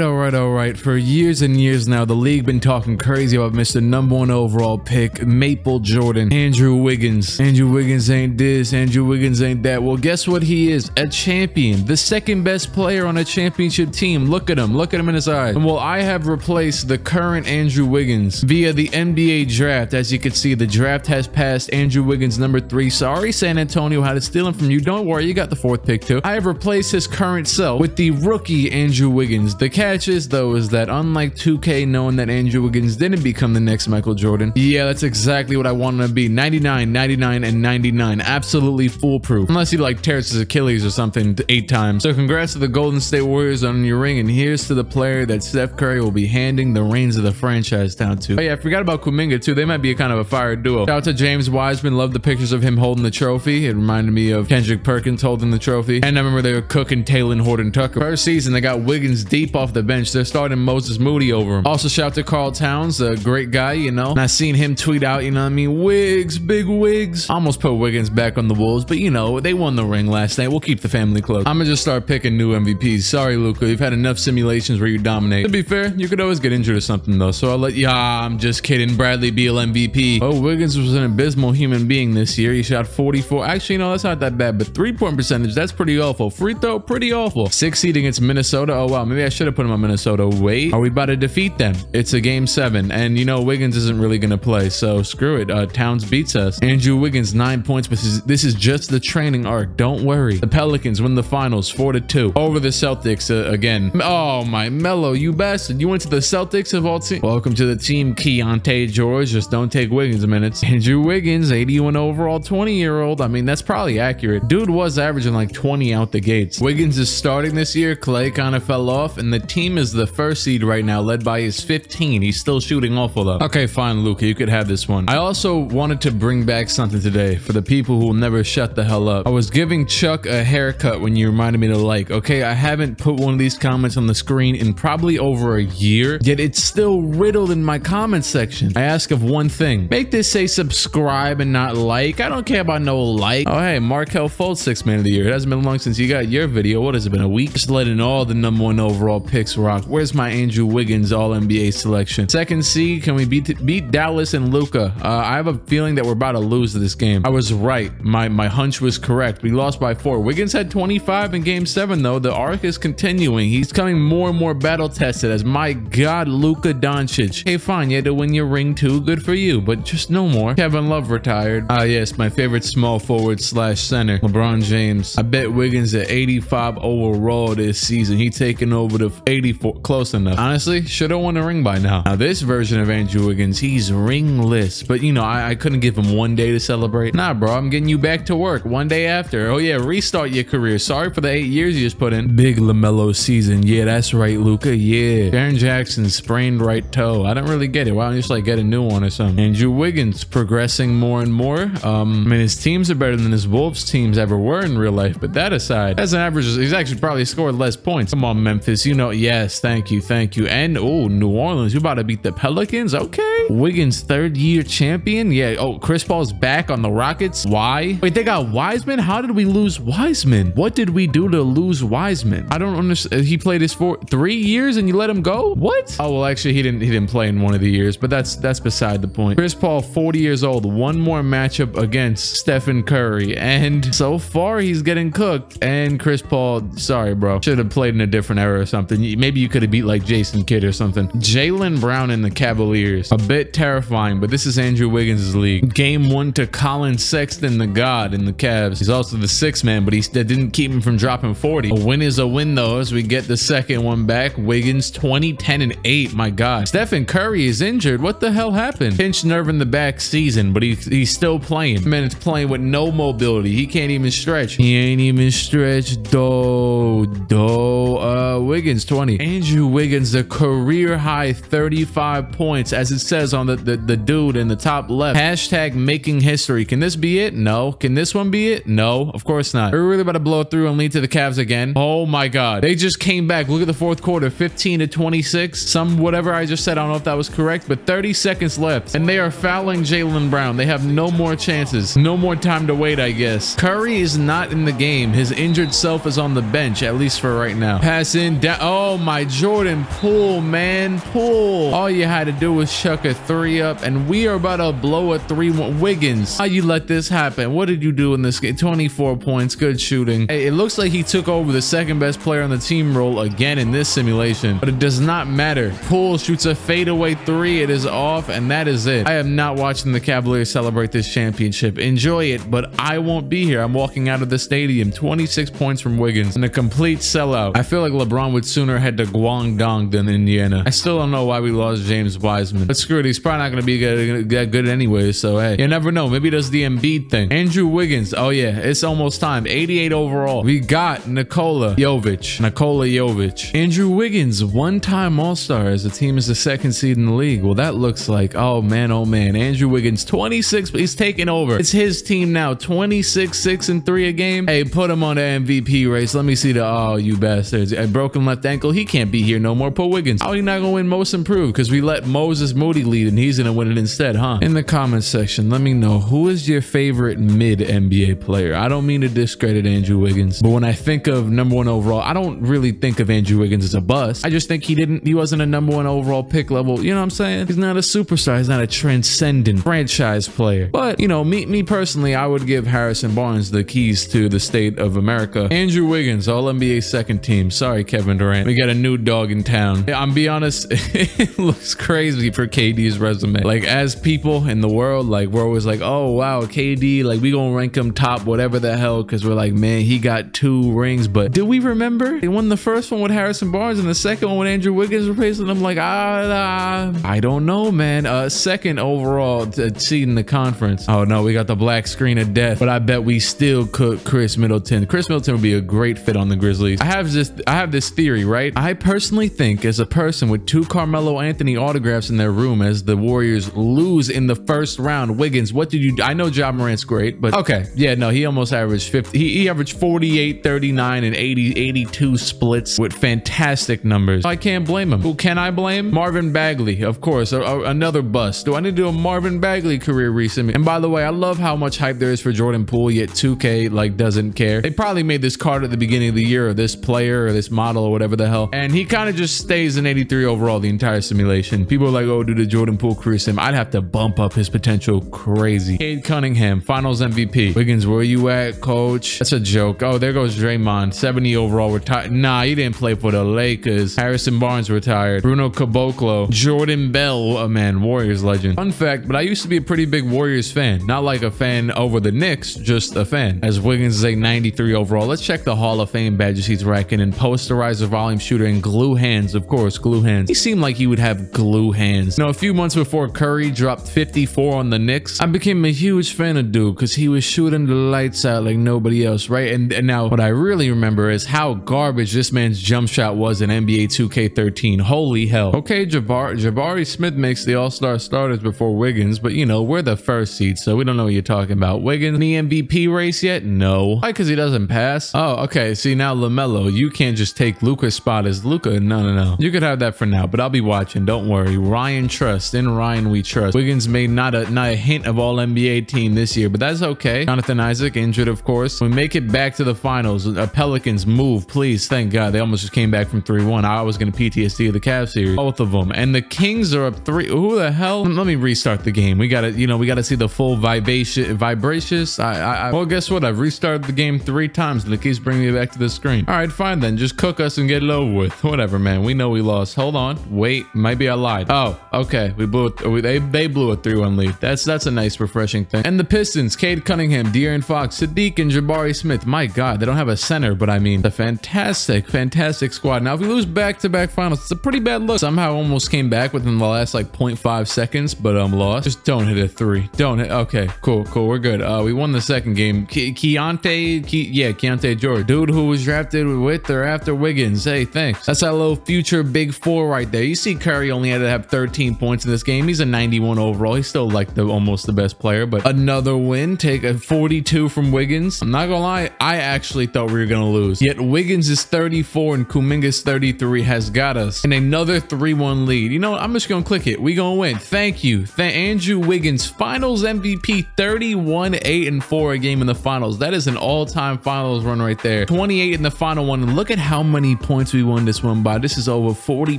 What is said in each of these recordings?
all right, all right. For years and years now, the league been talking crazy about Mr. Number One overall pick, Maple Jordan, Andrew Wiggins. Andrew Wiggins ain't this, Andrew Wiggins ain't that. Well, guess what he is? A champion, the second best player on a championship team. Look at him, look at him in his eyes. And well, I have replaced the current Andrew Wiggins via the NBA draft. As you can see, the draft has passed Andrew Wiggins number three. Sorry, San Antonio had to steal him from you. Don't worry, you got the fourth pick too. I have replaced his current self with the rookie Andrew Wiggins. The catch is though is that unlike 2K knowing that Andrew Wiggins didn't become the next Michael Jordan, yeah, that's exactly what I wanted to be. 99, 99, and 99. Absolutely foolproof. Unless he like tears his Achilles or something eight times. So congrats to the Golden State Warriors on your ring, and here's to the player that Steph Curry will be handing the reins of the franchise down to. Oh yeah, I forgot about Kuminga too. They might be a kind of a fire duo. Shout out to James Wiseman. Love the pictures of him holding the trophy. It reminded me of Kendrick Perkins holding the trophy. And I remember they were cooking Talen Horton Tucker. First season, they got Wiggins deep off the bench. They're starting Moses Moody over him. Also, shout out to Karl Towns, a great guy, you know. And I seen him tweet out, you know I mean? Wigs, big wigs. Almost put Wiggins back on the Wolves, but you know, they won the ring last night. We'll keep the family close. I'm gonna just start picking new MVPs. Sorry, Luka. You've had enough simulations where you dominate. To be fair, you could always get injured or something though. So I'll let you. Ah, I'm just kidding. Bradley Beal MVP. Oh, Wiggins was an abysmal human being this year. He shot 44. Actually, no, that's not that bad. But three point percentage, that's pretty awful. Free throw, pretty awful. Six seed against Minnesota. Oh wow, maybe I should have put him on Minnesota. Wait, are we about to defeat them? It's a game seven, and you know Wiggins isn't really gonna play, so screw it. Uh, Towns beats us. Andrew Wiggins nine points, but this is, this is just the training arc. Don't worry. The Pelicans win the finals four to two over the Celtics uh, again. Oh my Mello, you bastard! You went to the Celtics of all teams. Welcome to the team, Keyonte George. Just don't take Wiggins minutes. Andrew Wiggins, 81 overall, 20 year old. I mean, that's probably accurate. Dude was averaging like 20 out the gates. Wiggins is starting this year. Klay kind of fell off, and the team is the first seed right now, led by his 15. He's still shooting awful though. Okay, fine, Luka, you could have this one. I also wanted to bring back something today for the people who will never shut the hell up. I was giving Chuck a haircut when you reminded me to like. Okay, I haven't put one of these comments on the screen in probably over a year, yet it's still riddled in my comment section. I ask of one thing: make this say subscribe and not like. I don't care about no like. Oh hey, Markelle Fultz six man of the year. It hasn't been long since you got your video. What has it been? A week? Just letting all the number one overall picks rock. Where's my Andrew Wiggins All NBA selection? Second seed, can we beat beat Dallas and Luka? Uh, I have a feeling that we're about to lose this game. I was right. My my hunch was correct. We lost by four. Wiggins had 25 in game seven though. The arc is continuing. He's coming more and more battle tested as my God, Luka Doncic. Hey, fine, you had to win your ring too. Good for you, but just no more. Kevin Love retired. Ah, yes, my favorite small forward slash center, LeBron James. I bet Wiggins at 85 overall this season. He taking over the 84, close enough. Honestly, should have won a ring by now. Now, this version of Andrew Wiggins, he's ringless, but you know, I, I couldn't give him one day to celebrate. Nah, bro, I'm getting you back to work one day after. Oh yeah, restart your career. Sorry for the eight years you just put in. Big LaMelo season. Yeah, that's right, Luka. Yeah. Jaren Jackson sprained right toe. I don't really get it. Why don't you just like get a new one or something? Andrew Wiggins progressing more and more. Um, I mean, his teams are better than his Wolves teams ever were in real life. But that aside, as an average, he's actually probably scored less points. Come on, Memphis. You know, yes, thank you, thank you. And oh, New Orleans, you about to beat the Pelicans? Okay. Wiggins third year champion. Yeah. Oh, Chris Paul's back on the Rockets. Why? Wait, they got Wiseman. How did we lose Wiseman? What did we do to lose Wiseman? I don't understand. Uh, he played his four three years and you let him go? What? Oh well, actually, he didn't. He didn't play in one of the years, but that's that's beside the point. Chris Paul, 40 years old, one more matchup against Stephen Curry, and so far he's getting cooked. And Chris Paul, sorry, bro, should have played in a different era or something. Maybe you could have beat like Jason Kidd or something. Jaylen Brown and the Cavaliers, a bit terrifying, but this is Andrew Wiggins' league. Game one to Collin Sexton, the god in the Cavs. He's also the sixth man, but he that didn't keep him from dropping 40. A win is a win though, as we get the second one back. Wiggins 20, 10, and 8. My God. Stephen Curry is injured. What the hell happened? Pinched nerve in the back season, but he, he's still playing. Man, it's playing with no mobility. He can't even stretch. He ain't even stretched. Do, do. Uh, Wiggins 20. Andrew Wiggins, the career high 35 points, as it says on the, the, the dude in the top left. Hashtag making history. Can this be it? No. Can this one be it? No, of course not. We're really about to blow through and lead to the Cavs again. Oh my God. They just came back. Look at the fourth quarter, 15 to 26. Some whatever I just said, I don't know if that was correct, but 30 seconds left. And they are fouling Jaylen Brown. They have no more chances. No more time to wait, I guess. Curry is not in the game. His injured self is on the bench, at least for right now. Pass in. down. Oh, Oh, my Jordan Poole, man. Poole. All you had to do was chuck a three up, and we are about to blow a three one. Wiggins, how you let this happen? What did you do in this game? 24 points, good shooting. Hey, it looks like he took over the second best player on the team role again in this simulation, but it does not matter. Poole shoots a fadeaway three. It is off, and that is it. I am not watching the Cavaliers celebrate this championship. Enjoy it, but I won't be here. I'm walking out of the stadium. 26 points from Wiggins and a complete sellout. I feel like LeBron would sooner head to Guangdong than Indiana. I still don't know why we lost James Wiseman, but screw it. He's probably not going to be good, that good anyway. So, hey, you never know. Maybe does the Embiid thing. Andrew Wiggins. Oh, yeah, it's almost time. 88 overall. We got Nikola Jovic. Nikola Jovic. Andrew Wiggins, one-time All-Star as the team is the second seed in the league. Well, that looks like, oh, man, oh, man. Andrew Wiggins, 26. He's taking over. It's his team now. 26, 6, and 3 a game. Hey, put him on the MVP race. Let me see the, oh, you bastards. A broken left ankle. He can't be here no more. Put Wiggins. How are you not to win most improved? Because we let Moses Moody lead and he's to win it instead, huh? In the comments section, let me know who is your favorite mid NBA player. I don't mean to discredit Andrew Wiggins, but when I think of number one overall, I don't really think of Andrew Wiggins as a bust. I just think he didn't, he wasn't a number one overall pick level. You know what I'm saying? He's not a superstar. He's not a transcendent franchise player. But, you know, me, me personally, I would give Harrison Barnes the keys to the state of America. Andrew Wiggins, all NBA second team. Sorry, Kevin Durant. We got a new dog in town. I'm be honest, it looks crazy for KD's resume. Like as people in the world, like we're always like, oh wow, KD, like we gonna rank him top whatever the hell, because we're like, man, he got two rings. But do we remember? He won the first one with Harrison Barnes and the second one with Andrew Wiggins replacing him. Like, ah, ah, I don't know, man. Uh, second overall seed in the conference. Oh no, we got the black screen of death. But I bet we still cook Khris Middleton. Khris Middleton would be a great fit on the Grizzlies. I have this, I have this theory, right? I personally think as a person with two Carmelo Anthony autographs in their room as the Warriors lose in the first round, Wiggins, what did you, I know Ja Morant's great, but okay. Yeah, no, he almost averaged 50. He, he averaged 48, 39, and 80, 82 splits with fantastic numbers. I can't blame him. Who can I blame? Marvin Bagley, of course, a, a, another bust. Do I need to do a Marvin Bagley career recently? And by the way, I love how much hype there is for Jordan Poole, yet 2K like doesn't care. They probably made this card at the beginning of the year, or this player, or this model, or whatever the hell. And he kind of just stays in 83 overall the entire simulation. People are like, oh, do the Jordan Poole career sim. I'd have to bump up his potential crazy. Cade Cunningham, finals MVP. Wiggins, where you at, coach? That's a joke. Oh, there goes Draymond, 70 overall retired. Nah, he didn't play for the Lakers. Harrison Barnes retired. Bruno Caboclo, Jordan Bell, a man, Warriors legend. Fun fact, but I used to be a pretty big Warriors fan. Not like a fan over the Knicks, just a fan. As Wiggins is a 93 overall. Let's check the Hall of Fame badges he's racking in posterizer volume shooter and glue hands. Of course, glue hands. He seemed like he would have glue hands. Know, a few months before Curry dropped 54 on the Knicks, I became a huge fan of dude because he was shooting the lights out like nobody else, right? And, and now what I really remember is how garbage this man's jump shot was in NBA 2K13. Holy hell. Okay, Jabbar Jabari Smith makes the All-Star starters before Wiggins, but you know, we're the first seed, so we don't know what you're talking about. Wiggins in the MVP race yet? No. Why? Because he doesn't pass? Oh, okay. See, now LaMelo, you can't just take Luka's spot as Luka. No, no, no. You could have that for now, but I'll be watching. Don't worry. Ryan trust. In Ryan we trust. Wiggins made not a not a hint of all NBA team this year, but that's okay. Jonathan Isaac injured, of course. We make it back to the finals. A Pelicans move, please. Thank God. They almost just came back from 3-1. I was to PTSD of the Cavs series. Both of them. And the Kings are up three. Who the hell? Let me restart the game. We got to, you know, we got to see the full vibration, vibracious. I, I, I, well, guess what? I've restarted the game three times and it keeps bringing me back to the screen. All right, fine then. Just cook us and get it with. Whatever, man. We know we lost. Hold on. Wait, maybe I lied. Oh, okay. We blew it. They, they blew a 3-1 lead. That's, that's a nice, refreshing thing. And the Pistons, Cade Cunningham, De'Aaron Fox, Sadiq, and Jabari Smith. My God, they don't have a center, but I mean, the fantastic, fantastic squad. Now, if we lose back-to-back -back finals, it's a pretty bad look. Somehow almost came back within the last like 0.5 seconds, but I'm um, lost. Just don't hit a three. Don't hit. Okay, cool, cool. We're good. Uh, we won the second game. Ke Keyonte, Ke yeah, Keyonte George, dude who was drafted with or after Wiggins. Hey, thanks. That's that little future big four right there. You see, Curry only had to have 13 points in this game. He's a 91 overall. He's still like the almost the best player, but another win. Take a 42 from Wiggins. I'm not gonna lie, I actually thought we were gonna lose. Yet Wiggins is 34 and Kuminga's 33 has got us in another 3-1 lead. You know what? I'm just gonna click it. We gonna win. Thank you. Thank Andrew Wiggins, Finals MVP, 31, 8 and 4 a game in the finals. That is an all-time finals run right there. 28 in the final one. And look at how many points we won this one by. This is over 40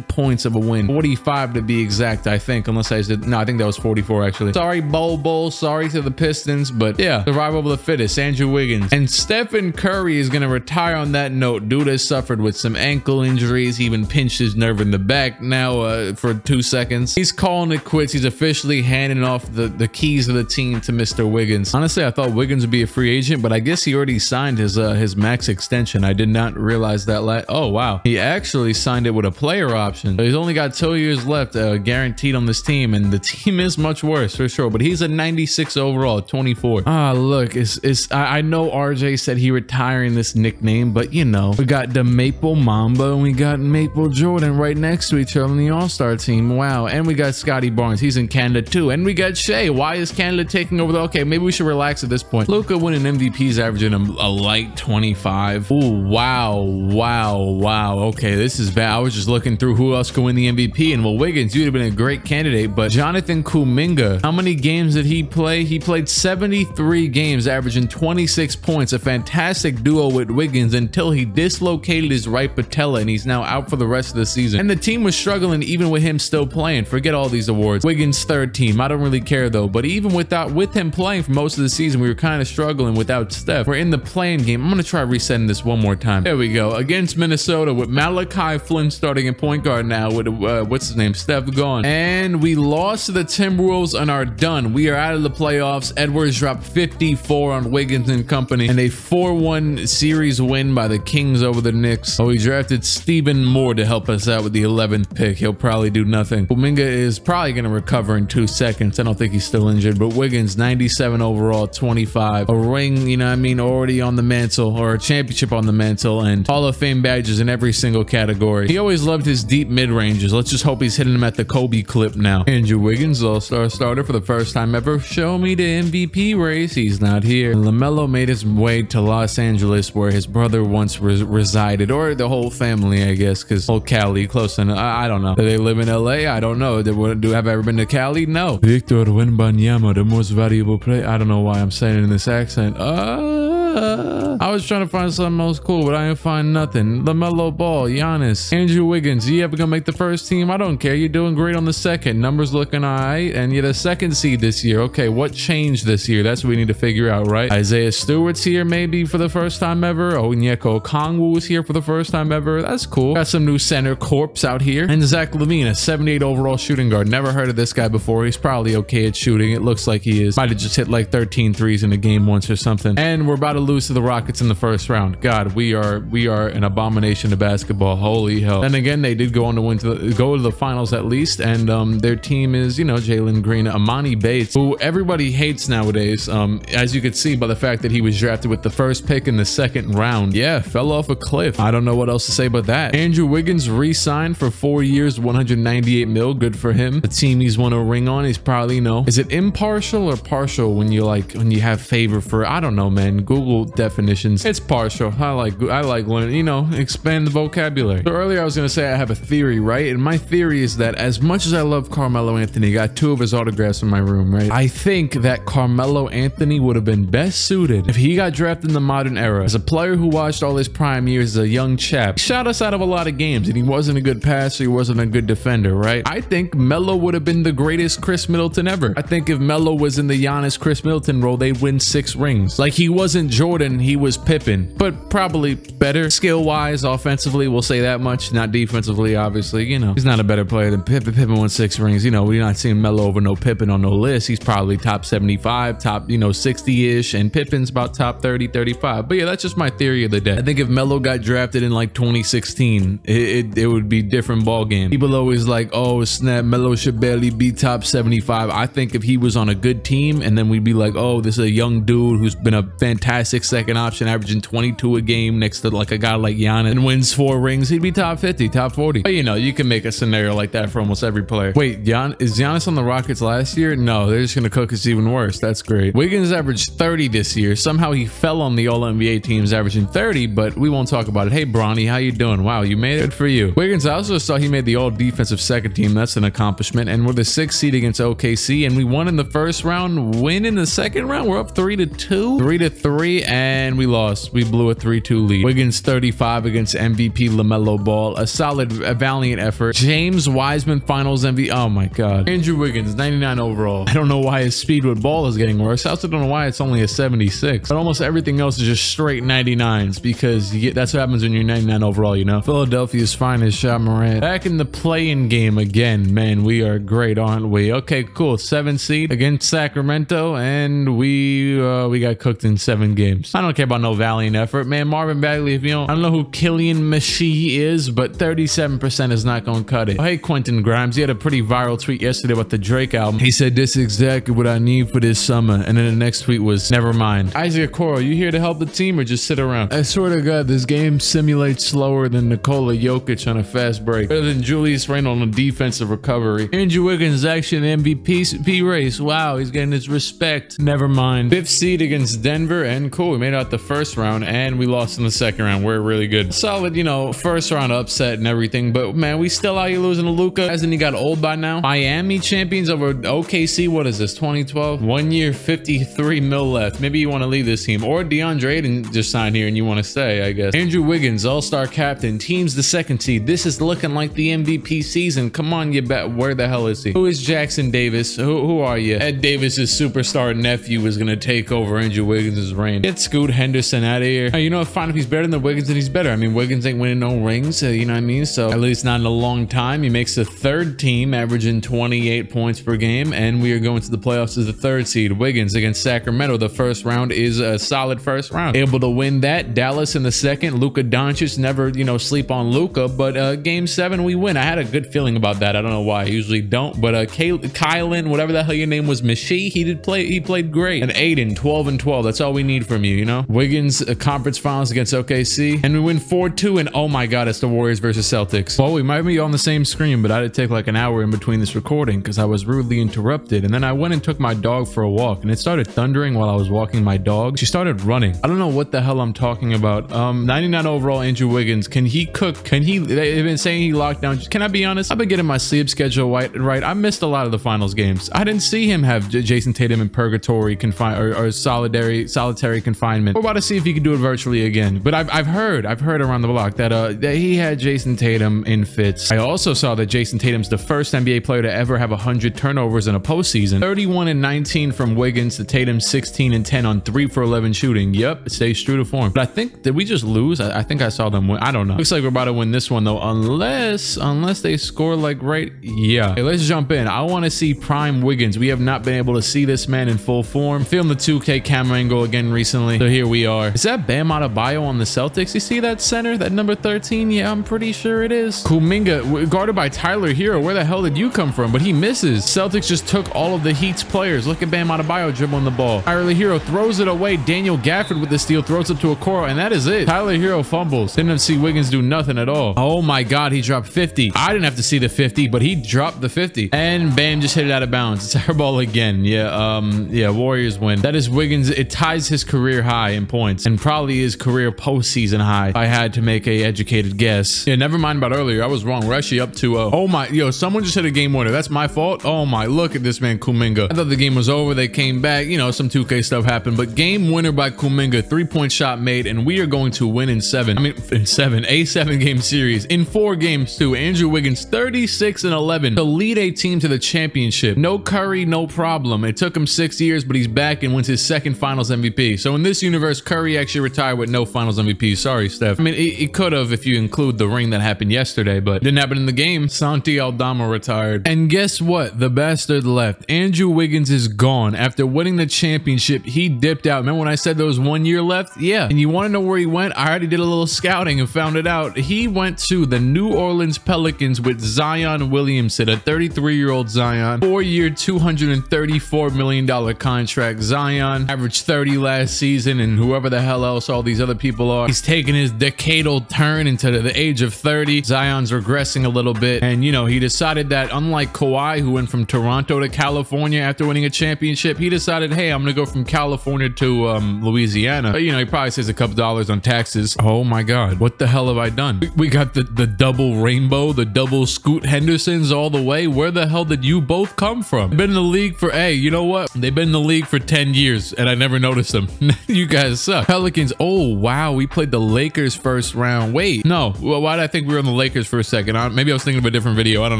points of a win. 45 to be exact, I think, unless I said, no, I think that was 44 actually. Sorry, Bol Bol. Sorry to the Pistons, but yeah, survival of the fittest, Andrew Wiggins. And Stephen Curry is going to retire on that note. Dude has suffered with some ankle injuries. He even pinched his nerve in the back now uh, for two seconds. He's calling it quits. He's officially handing off the, the keys of the team to Mr. Wiggins. Honestly, I thought Wiggins would be a free agent, but I guess he already signed his uh, his max extension. I did not realize that. La oh, wow. He actually signed it with a player option. he's only got two years left uh, guaranteed on this team, and the team is much worse for sure, but he's a 96 overall, 24. Ah, look, it's, it's I, I know RJ said he retiring this nickname, but you know, we got the Maple Mamba and we got Maple Jordan right next to each other on the All-Star team. Wow. And we got Scottie Barnes. He's in Canada too. And we got Shai. Why is Canada taking over the okay? Maybe we should relax at this point. Luka winning MVPs averaging a, a light 25. Oh, wow. Wow. Wow. Okay, this is bad. I was just looking through who else could win the MVP. And well, Wiggins, you'd have been a great candidate, but Jonathan Kuminga, how many games did he play? He played 73 games, averaging 26 points. A fantastic duo with Wiggins until he dislocated his right patella and he's now out for the rest of the season. And the team was struggling even with him still playing. Forget all these awards. Wiggins third team. I don't really care though. But even without with him playing for most of the season, we were kind of struggling without Steph. We're in the playing game. I'm gonna try resetting this one more time. There we go. Against Minnesota with Malachi Flynn starting in point guard now with uh, what's his name? Steph gone. And we lost to the Timberwolves and are done. We are out of the playoffs. Edwards dropped 54 on Wiggins and company and a 4-1 series win by the Kings over the Knicks. Oh, we drafted Stephen Moore to help us out with the 11th pick. He'll probably do nothing. Kuminga is probably going to recover in two seconds. I don't think he's still injured, but Wiggins, 97 overall, 25. A ring, you know I mean, already on the mantle or a championship on the mantle and Hall of Fame badges in every single category. He always loved his deep mid-ranges. Let's just hope he's hitting them at the Kobe clip now. Andrew Wiggins, all-star starter for the first time ever. Show me the MVP race. He's not here. LaMelo made his way to Los Angeles where his brother once res resided or the whole family, I guess, because whole Cali, close enough. I, I, don't know. Do they live in LA? I don't know. Do, do have I ever been to Cali? No. Victor Wembanyama, the most valuable player. I don't know why I'm saying it in this accent. Uh I was trying to find something else cool, but I didn't find nothing. LaMelo Ball, Giannis, Andrew Wiggins. You ever gonna make the first team? I don't care. You're doing great on the second. Numbers looking all right. And you're the second seed this year. Okay, what changed this year? That's what we need to figure out, right? Isaiah Stewart's here maybe for the first time ever. Oh, Onyeka Okongwu is here for the first time ever. That's cool. Got some new center corpse out here. And Zach LaVine, a 78 overall shooting guard. Never heard of this guy before. He's probably okay at shooting. It looks like he is. Might have just hit like 13 threes in a game once or something. And we're about to lose to the Rockets in the first round. God, we are we are an abomination to basketball. Holy hell! And again, they did go on to win to the, go to the finals at least, and um, their team is you know Jalen Green, Emoni Bates, who everybody hates nowadays. Um, as you could see by the fact that he was drafted with the first pick in the second round. Yeah, fell off a cliff. I don't know what else to say about that. Andrew Wiggins re-signed for four years, 198 mil. Good for him. The team he's won a ring on. He's probably you know is it impartial or partial when you like when you have favor for I don't know, man. Google definitions. It's partial. I like I like learning, you know, expand the vocabulary. So earlier I was gonna say I have a theory, right? And my theory is that as much as I love Carmelo Anthony, got two of his autographs in my room, right? I think that Carmelo Anthony would have been best suited if he got drafted in the modern era as a player who watched all his prime years as a young chap. He shot us out of a lot of games, and he wasn't a good passer, he wasn't a good defender, right? I think Melo would have been the greatest Khris Middleton ever. I think if Melo was in the Giannis Khris Middleton role, they'd win six rings. Like he wasn't Jordan, he was Pippen, but probably better skill wise, offensively. We'll say that much. Not defensively, obviously. You know, he's not a better player than Pippen. Pippen won six rings. You know, we're not seeing Melo over no Pippen on no list. He's probably top 75, top, you know, 60 ish, and Pippen's about top 30, 35. But yeah, that's just my theory of the day. I think if Melo got drafted in like 2016, it, it, it would be different ball game. People always like, oh, snap, Melo should barely be top 75. I think if he was on a good team, and then we'd be like, oh, this is a young dude who's been a fantastic second option, averaging 22 a game next to like a guy like Giannis and wins four rings, he'd be top 50, top 40. But you know, you can make a scenario like that for almost every player. Wait, Gian is Giannis on the Rockets last year? No, they're just gonna cook us even worse. That's great. Wiggins averaged 30 this year. Somehow he fell on the All NBA teams, averaging 30, but we won't talk about it. Hey, Bronny, how you doing? Wow, you made it for you. Wiggins I also saw he made the All Defensive Second Team. That's an accomplishment. And we're the sixth seed against OKC, and we won in the first round. Win in the second round. We're up three to two, three to three and we lost. We blew a 3-2 lead. Wiggins 35 against MVP LaMelo Ball. A solid, a valiant effort. James Wiseman finals MVP. Oh my God. Andrew Wiggins, 99 overall. I don't know why his speed with ball is getting worse. I also don't know why it's only a 76. But almost everything else is just straight 99s because get, that's what happens when you're 99 overall, you know? Philadelphia's finest Ja Morant. Back in the playing game again. Man, we are great, aren't we? Okay, cool. Seven seed against Sacramento, and we uh, we got cooked in seven games. I don't care about no valiant effort, man. Marvin Bagley, if you don't, I don't know who Killian Mashi is, but 37% is not going to cut it. Oh, hey, Quentin Grimes, he had a pretty viral tweet yesterday about the Drake album. He said, this is exactly what I need for this summer. And then the next tweet was, never mind. Isaac Okoro, you here to help the team or just sit around? I swear to God, this game simulates slower than Nikola Jokic on a fast break. Better than Julius Randle on a defensive recovery. Andrew Wiggins action MVP race. Wow, he's getting his respect. Never mind. Fifth seed against Denver, and cool, we made out the first round, and we lost in the second round. We're really good. Solid, you know, first round upset and everything, but man, we still out here losing to Luka. Hasn't he got old by now? Miami champions over OKC. What is this, 2012? One year, 53 mil left. Maybe you want to leave this team, or DeAndre Ayton just signed here and you want to stay, I guess. Andrew Wiggins, all-star captain, team's the second seed. This is looking like the MVP season. Come on, you bet. Where the hell is he? Who is Jackson Davis? Who, who are you? Ed Davis's superstar nephew is going to take over Andrew Wiggins' reign. Get Scoot Henderson out of here. you know, fine, if he's better than Wiggins, then he's better. I mean, Wiggins ain't winning no rings, uh, you know what I mean? So at least not in a long time. He makes the third team, averaging 28 points per game, and we are going to the playoffs as the third seed. Wiggins against Sacramento. The first round is a solid first round. Able to win that. Dallas in the second. Luka Doncic never, you know, sleep on Luka, but uh, game seven, we win. I had a good feeling about that. I don't know why. I usually don't, but uh, Kylan, whatever the hell your name was, Mashi, he did play, he played great. And Ayton, 12 and 12. That's all we need from you, you know? Wiggins, uh, conference finals against OKC, and we win 4-2, and oh my God, it's the Warriors versus Celtics. Well, we might be on the same screen, but I to take like an hour in between this recording because I was rudely interrupted. And then I went and took my dog for a walk, and it started thundering while I was walking my dog. She started running. I don't know what the hell I'm talking about. Um, 99 overall, Andrew Wiggins. Can he cook? Can he? They've been saying he locked down. Can I be honest? I've been getting my sleep schedule right. Right. I missed a lot of the finals games. I didn't see him have J Jayson Tatum in purgatory confine or, or solitary solitary confinement. We're about to see if he can do it virtually again. But I've, I've heard I've heard around the block that uh that he had Jayson Tatum in fits. I also saw that Jayson Tatum's the first NBA player to ever have 100 turnovers in a postseason. 31 and 19 from Wiggins to Tatum 16 and 10 on 3 for 11 shooting. Yep, stays true to form. But I think, did we just lose? I, I think I saw them win. I don't know. Looks like we're about to win this one though, unless, unless they score like right. Yeah. Hey, let's jump in. I want to see prime Wiggins. We have not been able to see this man in full form. Film the 2K camera angle again recently. So here we are. Is that Bam Adebayo on the Celtics? You see that center, that number 13? Yeah, I'm pretty sure it is. Kuminga, guarded by Tyler Herro. Where the hell did you come from? But he misses. Celtics just took all of the Heat's players. Look at Bam Adebayo dribbling the ball. Tyler Herro throws it away. Daniel Gafford with the steal throws it to Okoro, and that is it. Tyler Herro fumbles. Didn't see Wiggins do nothing at all. Oh my God, he dropped 50. I didn't have to see the 50, but he dropped the 50. And Bam just hit it out of bounds. It's air ball again. Yeah, um, yeah, Warriors win. That is Wiggins. It ties his career high in points and probably his career postseason high. I had to make a educated guess. Yeah, never mind about earlier. I was wrong. We're actually up to, uh, oh my, yo, someone just hit a game winner. That's my fault. Oh my, look at this man, Kuminga. I thought the game was over. They came back. You know, some 2K stuff happened, but game winner by Kuminga, three point shot made, and we are going to win in seven. I mean, in seven, a seven game series in four games too. Andrew Wiggins, 36 and 11 to lead a team to the championship. No Curry, no problem. It took him six years, but he's back and wins his second finals MVP. So in this universe, Curry actually retired with no finals MVP. Sorry, Steph. I mean, it, it could have if you include the ring that happened yesterday, but didn't happen in the game. Santi Aldama retired. And guess what? The bastard left. Andrew Wiggins is gone. After winning the championship, he dipped out. Remember when I said there was one year left? Yeah. And you want to know where he went? I already did a little scouting and found it out. He went to the New Orleans Pelicans with Zion Williamson, a 33 year old Zion, four year, $234 million contract. Zion averaged 30 last season, and whoever the hell else all these other people are, he's taking his decadal turn into the age of 30. Zion's regressing a little bit, and you know, he decided that unlike Kawhi, who went from Toronto to California after winning a championship, he decided, hey, I'm gonna go from California to um, Louisiana. But, you know, he probably saves a couple dollars on taxes. Oh my God, what the hell have I done? We, we got the, the double rainbow, the double Scoot Hendersons all the way. Where the hell did you both come from? Been in the league for, hey, you know what? They've been in the league for 10 years and I never noticed them. you guys suck. Pelicans. Oh, wow. We played the Lakers first round. Wait, no. Well, why did I think we were on the Lakers for a second? I, maybe I was thinking of a different video. I don't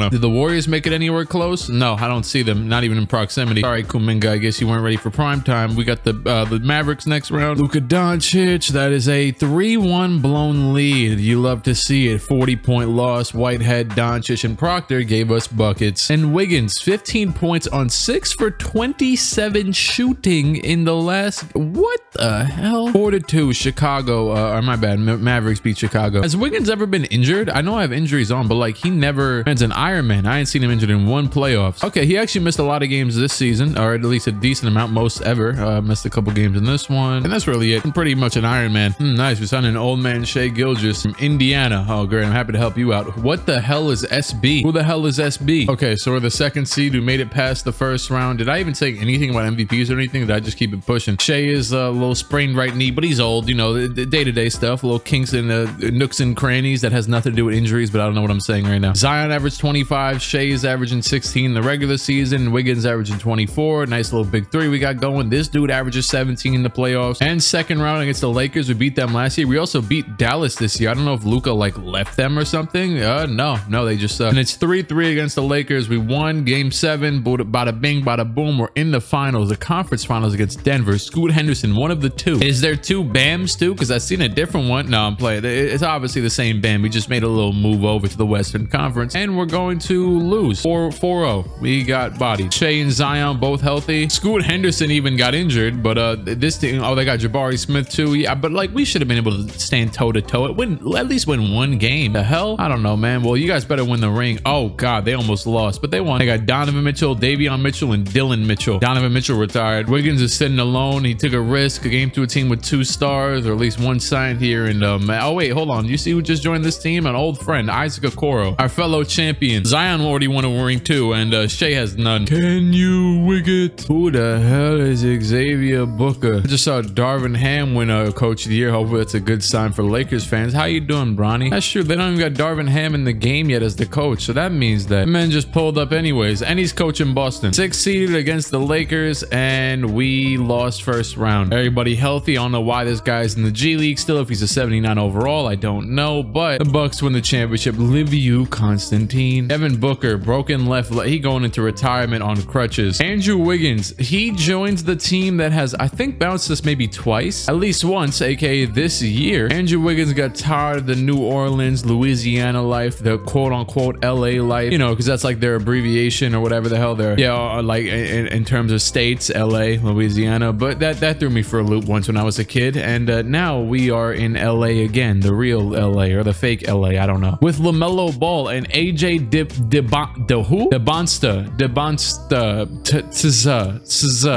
know. Did the Warriors make it anywhere close? No, I don't see them. Not even in proximity. All right, Kuminga. I guess you weren't ready for prime time. We got the uh, the Mavericks next round. Luka Doncic. That is a 3-1 blown lead. You love to see it. 40 point loss. Whitehead, Doncic, and Proctor gave us buckets. And Wiggins, 15 points on 6 for 27 shooting in the last... What the hell? 4 to 2, Chicago. Uh, or my bad, Ma Mavericks beat Chicago. Has Wiggins ever been injured? I know I have injuries on, but like he never... Man's an Iron Man. I ain't seen him injured in one playoffs. Okay, he actually missed a lot of games this season, or at least a decent amount, most ever. Uh, missed a couple games in this one. And that's really it. I'm pretty much an Iron Man. Mm, nice. We signed an old man Shai Gilgeous from Indiana. Oh, great. I'm happy to help you out. What the hell is SB? Who the hell is SB? Okay, so we're the second seed who made it past the first round. Did I even say anything about MVPs or anything? Did I just keep it pushing? Shai is a little sprained right knee, but he's old. You know, day-to-day -day stuff, little kinks in the nooks and crannies that has nothing to do with injuries, but I don't know what I'm saying right now. Zion averaged 25. Shai is averaging 16 in the regular season. Wiggins averaging 24. Nice little big three we got going. This dude averages 17 in the playoffs. And second round against the Lakers, we beat them last year. We also beat Dallas this year. I don't know if Luka like left them or something. Uh, no, no, they just uh, and it's 3-3 against the Lakers. We won game seven. Bada bing, bada boom. We're in the finals, the conference finals against Denver. Scoot Henderson, one of the two. Is there two BAMs too? Because I've seen a different one. No, I'm playing. It's obviously the same BAM. We just made a little move over to the Western Conference and we're going to lose 4-0. We got bodied. Shai and Zion both healthy. Scoot Henderson even got injured, but uh, this team, oh, they got Jabari Smith too. Yeah, but like we should have been able to stand toe to toe. It win at least win one game. The hell? I don't know, man. Well, you guys better win the ring. Oh God, they almost lost, but they won. They got Donovan Mitchell, Davion Mitchell, and Dylan Mitchell. Donovan Mitchell retired. Wiggins is sitting alone. He took a risk, a game to a team with two stars, or at least one signed here. And um, oh wait, hold on. You see who just joined this team? An old friend, Isaac Okoro, our fellow champion. Zion already won a ring too, and uh, Shai has none. Can you Wiggett? Who the hell is Xavier Booker? I just saw Darvin Ham win a Coach of the Year. Hopefully that's a good sign for Lakers fans. How you doing, Bronny? That's true. They don't even got Darvin Ham in the game yet as the coach, so that means that man just pulled up anyways, and he's coaching Boston. Six seeded against the Lakers, and we lost first round. Everybody healthy. I don't know why this guy's in the G League still. If he's a 79 overall, I don't know, but the Bucks win the championship. Liviu Constantine, Devin Booker, broken left. Leg. He going into retirement on crutches. Andrew Wiggins, he joins the team that has, I think, bounced us maybe twice, at least once, aka this year. Andrew Wiggins got tired of the New Orleans, Louisiana life, the quote unquote LA life, you know, because that's like their abbreviation or whatever the hell they're, yeah, uh, like in, in, terms of states, LA, Louisiana. But that, that threw me for a loop once when I was a kid. And uh, now we are in LA again, the real LA or the fake LA, I don't know. With LaMelo Ball and AJ De, De, De, who? DeBonsta, DeBonsta,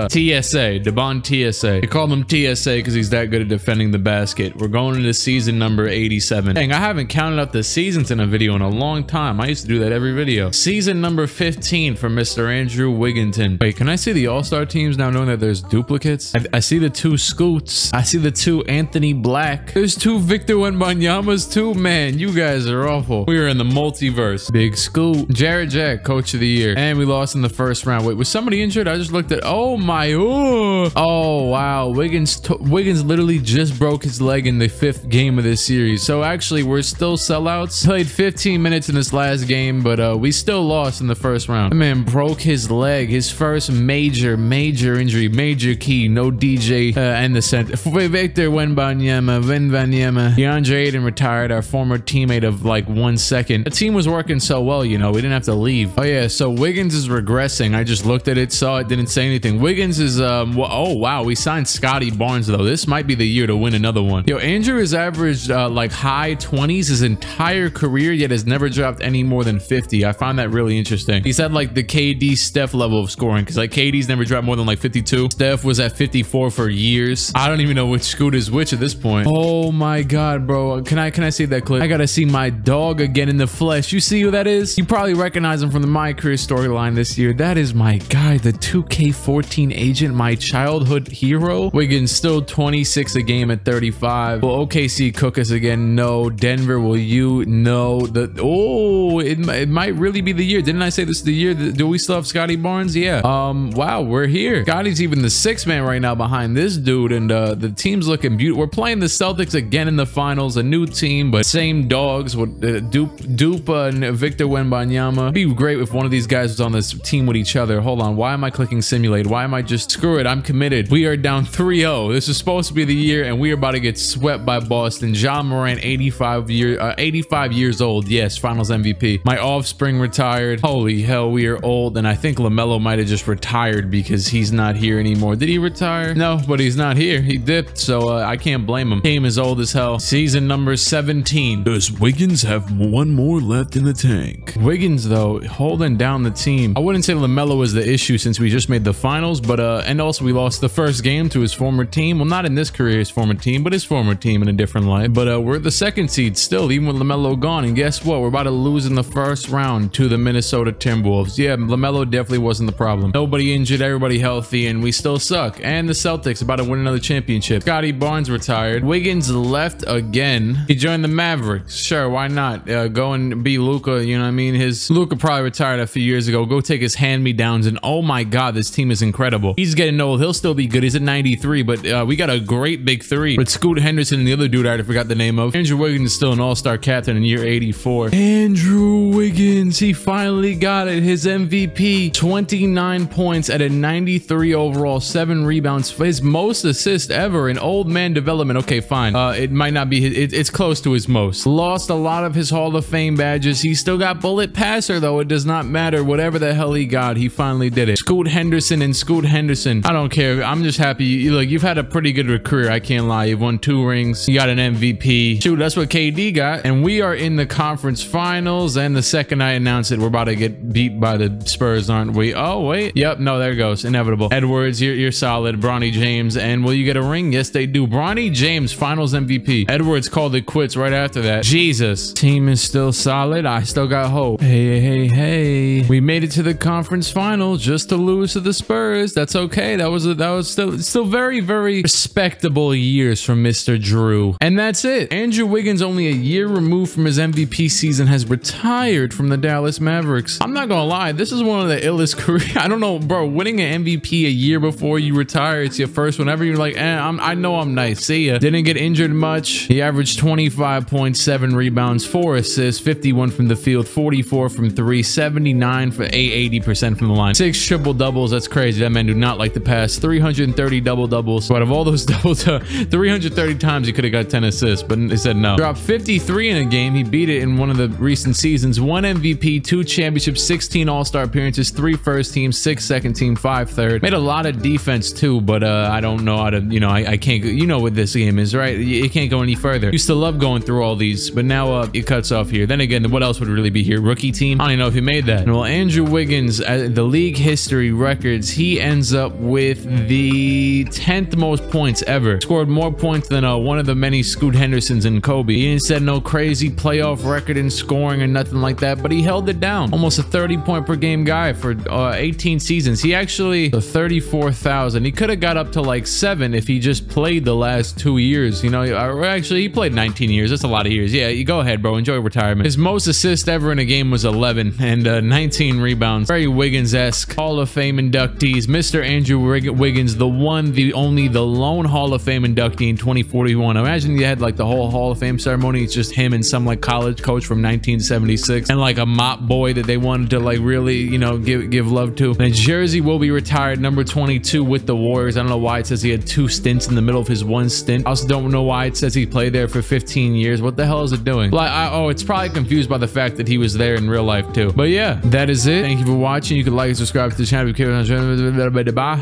TSA, DeBon TSA. They call him TSA because he's that good at defending the basket. We're going into season number 87. Dang, I haven't counted up the seasons in a video in a long time. I used to do that every video. Season number 15 for Mr. Andrew Wigginton. Wait, can I see the all-star teams now knowing that there's duplicates? I, I, see the two Scoots. I see the two Anthony Black. There's two Victor Wembanyama's too. Man, you guys are awful. We are in the multiverse. Big Scoot. Jarrett Jack, coach of the year. And we lost in the first round. Wait, was somebody injured? I just looked at, oh my, oh, oh wow. Wiggins, Wiggins literally just broke his leg in the fifth game of this series. So actually, we're still sellouts. Played 15 minutes in this last game, but uh, we still lost in the first round. The man broke his leg, his first major, major injury, major key, no DJ uh, and the center. Victor Wembanyama, Wembanyama, DeAndre Ayton retired, our former teammate of like one second. The team was working so well, you know, we didn't have to leave. Oh yeah, so Wiggins is regressing. I just looked at it, saw it, didn't say anything. Wiggins is, um, oh wow, we signed Scottie Barnes though. This might be the year to win another one. Yo, Andrew has averaged uh, like high 20s his entire career, yet has never dropped any more than 50. I find that really interesting. He's had like the KD Steph level of scoring because like KD's never dropped more than like 52. Steph was at 54 for years. I don't even know which scoot is which at this point. Oh my God, bro. Can I, can I see that clip? I gotta see my dog again in the flesh. You see who that is? You probably recognize him from the My Career storyline this year. That is my guy, the 2K14 agent, my childhood hero. Wiggins still 26 a game at 35. Will OKC cook us again? No. Denver, will you? No. The Oh, it, it might really be the year. Didn't I say this is the year? Do we still have Scottie Barnes? Yeah. Um. Wow, we're here. Scottie's even the sixth man right now behind this this dude, and uh, the team's looking beautiful. We're playing the Celtics again in the finals, a new team, but same dogs with uh, Dupe, Dupe and Victor Wembanyama. It'd be great if one of these guys was on this team with each other. Hold on, why am I clicking simulate? Why am I just screw it? I'm committed. We are down 3-0. This is supposed to be the year, and we are about to get swept by Boston. John Moran, 85 year, uh, 85 years old. Yes, Finals MVP. My offspring retired. Holy hell, we are old, and I think Lamelo might have just retired because he's not here anymore. Did he retire? No, but he's not here. He dipped, so uh, I can't blame him. Came as old as hell. Season number 17. Does Wiggins have one more left in the tank? Wiggins, though, holding down the team. I wouldn't say LaMelo was the issue since we just made the finals, but, uh, and also we lost the first game to his former team. Well, not in this career, his former team, but his former team in a different light. But, uh, we're the second seed still, even with LaMelo gone. And guess what? We're about to lose in the first round to the Minnesota Timberwolves. Yeah, LaMelo definitely wasn't the problem. Nobody injured, everybody healthy, and we still suck. And the Celtics about to win another championship. Scottie Barnes retired. Wiggins left again. He joined the Mavericks. Sure, why not? Uh, go and be Luka. You know what I mean? His Luka probably retired a few years ago. Go take his hand me downs, and oh my god, this team is incredible. He's getting old. He'll still be good. He's at 93, but uh, we got a great big three with Scoot Henderson and the other dude I forgot the name of. Andrew Wiggins is still an all-star captain in year 84. Andrew Wiggins, he finally got it. His MVP, 29 points at a 93 overall, seven rebounds, his most assist ever in old man development. Okay, fine. Uh, it might not be his, it, it's close to his most. Lost a lot of his Hall of Fame badges. He still got bullet passer though. It does not matter. Whatever the hell he got, he finally did it. Scoot Henderson and Scoot Henderson. I don't care. I'm just happy. You, look, you've had a pretty good career. I can't lie. You've won two rings. You got an MVP. Shoot, that's what KD got. And we are in the conference finals. And the second I announce it, we're about to get beat by the Spurs, aren't we? Oh, wait. Yep. No, there goes. Inevitable. Edwards, you're, you're solid. Bronny James. And will you get a ring? Yes, they do. Bronny James, finals MVP. Edwards called it quits right after that. Jesus. Team is still solid. I still got hope. Hey, hey, hey. We made it to the conference final just to lose to the Spurs. That's okay. That was a, that was still still very, very respectable years from Mr. Drew. And that's it. Andrew Wiggins, only a year removed from his MVP season, has retired from the Dallas Mavericks. I'm not gonna lie, this is one of the illest career. I don't know, bro. Winning an MVP a year before you retire, it's your first. Whenever you're like, eh, I'm, I know I'm nice. See ya. Didn't get injured much. He averaged 25.7 rebounds, four assists, 51 from the field, 44 from three, 79 for 80% from the line. Six triple doubles. That's crazy. That man do not like the pass. 330 double doubles. So out of all those doubles, uh, 330 times he could have got 10 assists, but they said no. Dropped 53 in a game. He beat it in one of the recent seasons. One MVP, two championships, 16 All-Star appearances, three first team, six second team, five third. Made a lot of defense too, but uh, I don't know how to, you know, I, I can't, you know what this game is, right? You can't go any further. Used to love going through all these, but now uh, it cuts off here. Then again, what else would really be here? Rookie team? I don't even know if he made that. Well, Andrew Wiggins, uh, the league history records, he ends up with the 10th most points ever. Scored more points than uh, one of the many Scoot Hendersons and Kobe. He didn't set no crazy playoff record in scoring or nothing like that, but he held it down. Almost a 30 point per game guy for uh, 18 seasons. He actually, the 34,000. He could have got up to like seven if he just played the last two years. You know, actually, he played 19 years. That's a lot of years. Yeah, you go ahead, bro. Enjoy retirement. His most assists ever in a game was 11 and uh, 19 rebounds. Very Wiggins-esque. Hall of Fame inductees. Mr. Andrew Wiggins, the one, the only, the lone Hall of Fame inductee in 2041. Imagine you had like the whole Hall of Fame ceremony. It's just him and some like college coach from 1976 and like a mop boy that they wanted to like really, you know, give give love to. And Jersey will be retired number 22 with the Warriors. I don't know why it says he had two stints in the middle of his one stint. I also don't know why it says he played there for 15 years. What the hell is it doing? Like, I, oh, it's probably confused by the fact that he was there in real life too. But yeah, that is it. Thank you for watching. You can like and subscribe to the channel.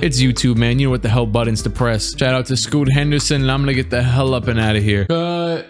It's YouTube, man. You know what the hell buttons to press. Shout out to Scoot Henderson. And I'm gonna get the hell up and out of here. Uh,